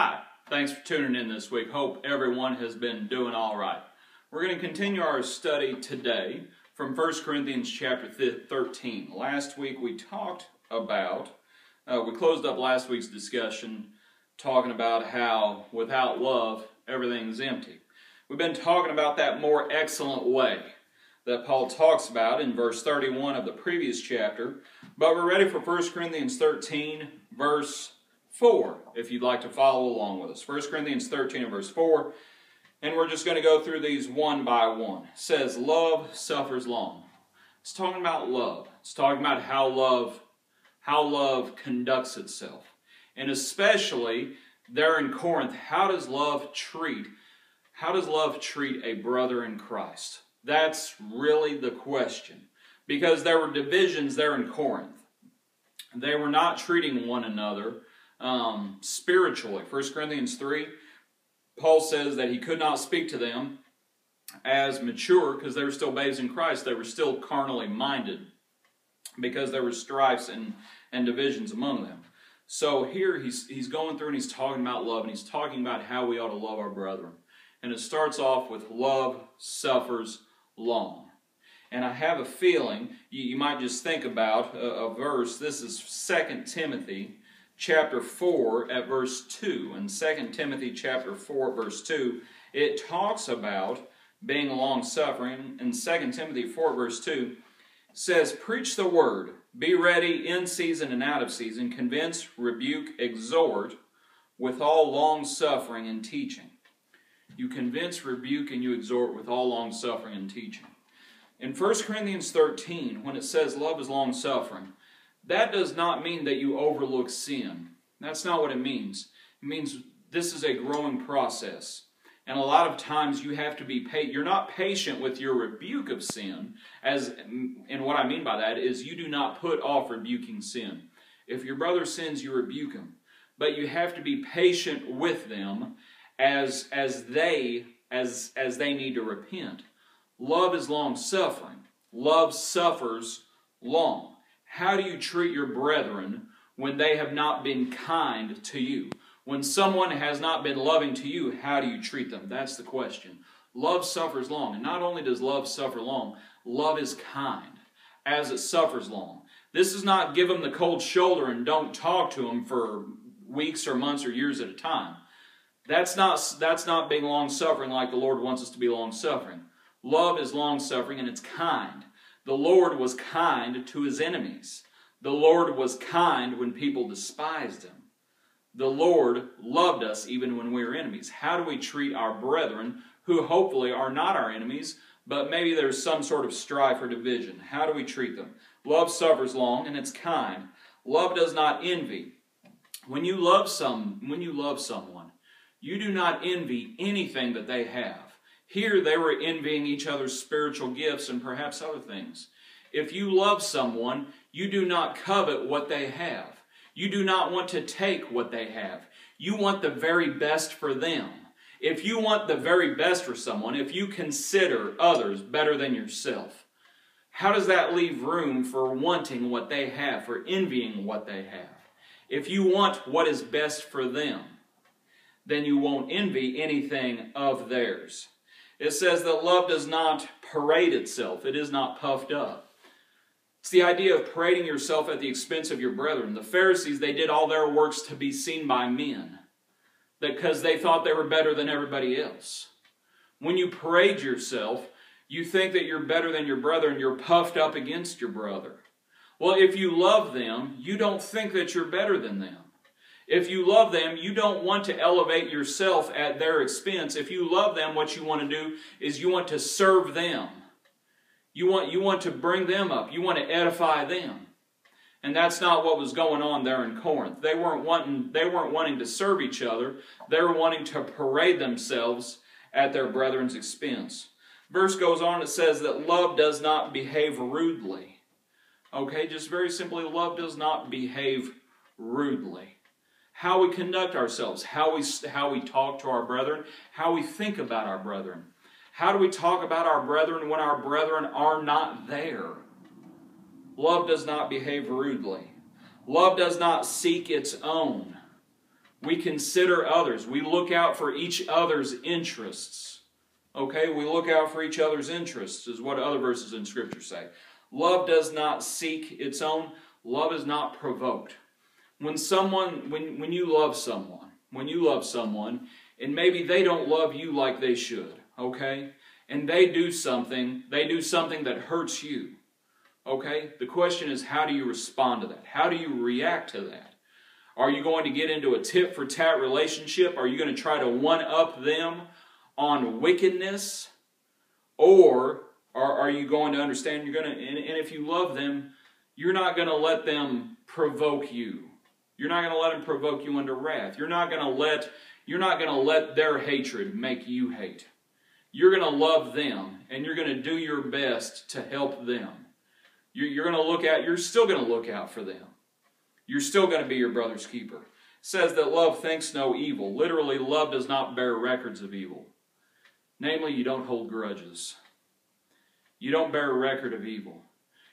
Hi, thanks for tuning in this week. Hope everyone has been doing all right. We're going to continue our study today from 1 Corinthians chapter 13. Last week we talked about, uh, we closed up last week's discussion talking about how without love everything's empty. We've been talking about that more excellent way that Paul talks about in verse 31 of the previous chapter, but we're ready for 1 Corinthians 13, verse 4, if you'd like to follow along with us. 1 Corinthians 13 and verse 4. And we're just going to go through these one by one. It says, Love suffers long. It's talking about love. It's talking about how love, how love conducts itself. And especially there in Corinth, how does love treat, how does love treat a brother in Christ? That's really the question. Because there were divisions there in Corinth. They were not treating one another um, spiritually. 1 Corinthians 3, Paul says that he could not speak to them as mature because they were still babes in Christ. They were still carnally minded because there were strifes and, and divisions among them. So here he's, he's going through and he's talking about love and he's talking about how we ought to love our brethren. And it starts off with love suffers long. And I have a feeling you, you might just think about a, a verse. This is 2 Timothy chapter 4 at verse 2. In 2 Timothy chapter 4 verse 2, it talks about being long suffering. In 2 Timothy 4 verse 2, says, Preach the word, be ready in season and out of season, convince, rebuke, exhort with all long suffering and teaching. You convince, rebuke, and you exhort with all long suffering and teaching. In 1 Corinthians 13, when it says love is long suffering, that does not mean that you overlook sin. That's not what it means. It means this is a growing process. And a lot of times you have to be patient. You're not patient with your rebuke of sin. As and what I mean by that is you do not put off rebuking sin. If your brother sins, you rebuke him. But you have to be patient with them as as they as as they need to repent. Love is long suffering. Love suffers long. How do you treat your brethren when they have not been kind to you? When someone has not been loving to you, how do you treat them? That's the question. Love suffers long. And not only does love suffer long, love is kind as it suffers long. This is not give them the cold shoulder and don't talk to them for weeks or months or years at a time. That's not, that's not being long suffering like the Lord wants us to be long suffering. Love is long suffering and it's kind. The Lord was kind to his enemies. The Lord was kind when people despised him. The Lord loved us even when we were enemies. How do we treat our brethren who hopefully are not our enemies, but maybe there's some sort of strife or division? How do we treat them? Love suffers long and it's kind. Love does not envy. When you love some when you love someone, you do not envy anything that they have. Here they were envying each other's spiritual gifts and perhaps other things. If you love someone, you do not covet what they have. You do not want to take what they have. You want the very best for them. If you want the very best for someone, if you consider others better than yourself, how does that leave room for wanting what they have, for envying what they have? If you want what is best for them, then you won't envy anything of theirs. It says that love does not parade itself, it is not puffed up. It's the idea of parading yourself at the expense of your brethren. The Pharisees, they did all their works to be seen by men because they thought they were better than everybody else. When you parade yourself, you think that you're better than your brother and you're puffed up against your brother. Well, if you love them, you don't think that you're better than them. If you love them, you don't want to elevate yourself at their expense. If you love them, what you want to do is you want to serve them. You want, you want to bring them up. You want to edify them. And that's not what was going on there in Corinth. They weren't wanting, they weren't wanting to serve each other. They were wanting to parade themselves at their brethren's expense. Verse goes on, it says that love does not behave rudely. Okay, just very simply, love does not behave rudely how we conduct ourselves, how we, how we talk to our brethren, how we think about our brethren. How do we talk about our brethren when our brethren are not there? Love does not behave rudely. Love does not seek its own. We consider others. We look out for each other's interests. Okay, we look out for each other's interests, is what other verses in Scripture say. Love does not seek its own, love is not provoked. When someone, when, when you love someone, when you love someone, and maybe they don't love you like they should, okay? And they do something, they do something that hurts you. Okay? The question is how do you respond to that? How do you react to that? Are you going to get into a tit for tat relationship? Are you going to try to one up them on wickedness? Or are, you going to understand you're going to, and if you love them, you're not going to let them provoke you. You're not going to let them provoke you into wrath. You're not going to let you're not going to let their hatred make you hate. You're going to love them and you're going to do your best to help them. You're, you're going to look out, you're still going to look out for them. You're still going to be your brother's keeper. It says that love thinks no evil. Literally, love does not bear records of evil. Namely, you don't hold grudges. You don't bear a record of evil.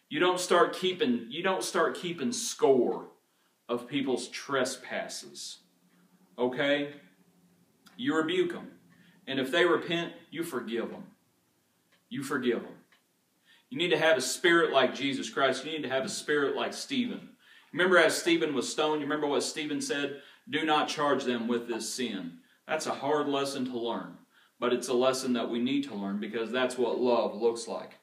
You don't start keeping you don't start keeping score of people's trespasses. Okay? You rebuke them. And if they repent, you forgive them. You forgive them. You need to have a spirit like Jesus Christ. You need to have a spirit like Stephen. Remember, as Stephen was stoned, you remember what Stephen said? Do not charge them with this sin. That's a hard lesson to learn, but it's a lesson that we need to learn because that's what love looks like. It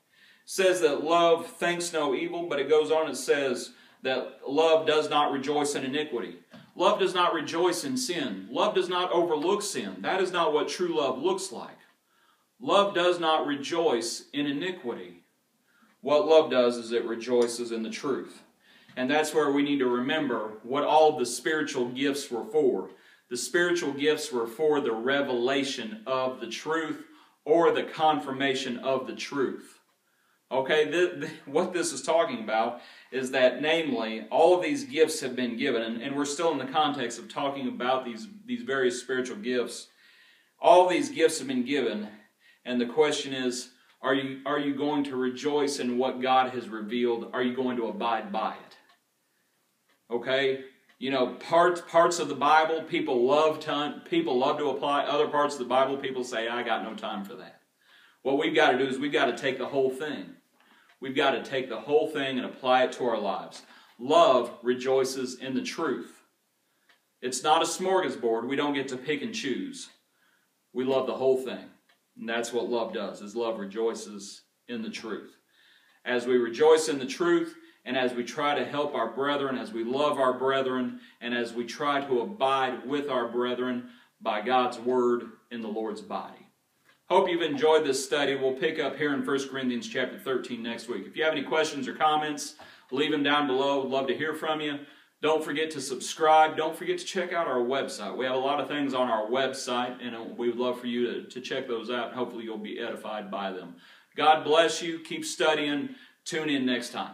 says that love thinks no evil, but it goes on and says that love does not rejoice in iniquity. Love does not rejoice in sin. Love does not overlook sin. That is not what true love looks like. Love does not rejoice in iniquity. What love does is it rejoices in the truth. And that's where we need to remember what all the spiritual gifts were for. The spiritual gifts were for the revelation of the truth or the confirmation of the truth. Okay, what this is talking about is that, namely, all of these gifts have been given, and, and we're still in the context of talking about these, these various spiritual gifts. All these gifts have been given, and the question is are you, are you going to rejoice in what God has revealed? Are you going to abide by it? Okay? You know, parts parts of the Bible people love to people love to apply. Other parts of the Bible people say, I got no time for that. What we've got to do is we've got to take the whole thing. We've got to take the whole thing and apply it to our lives. Love rejoices in the truth. It's not a smorgasbord. We don't get to pick and choose. We love the whole thing. And that's what love does. Is love rejoices in the truth. As we rejoice in the truth and as we try to help our brethren, as we love our brethren, and as we try to abide with our brethren by God's word in the Lord's body. Hope you've enjoyed this study. We'll pick up here in 1 Corinthians chapter 13 next week. If you have any questions or comments, leave them down below. We'd love to hear from you. Don't forget to subscribe. Don't forget to check out our website. We have a lot of things on our website, and uh, we would love for you to, to check those out. Hopefully, you'll be edified by them. God bless you. Keep studying. Tune in next time.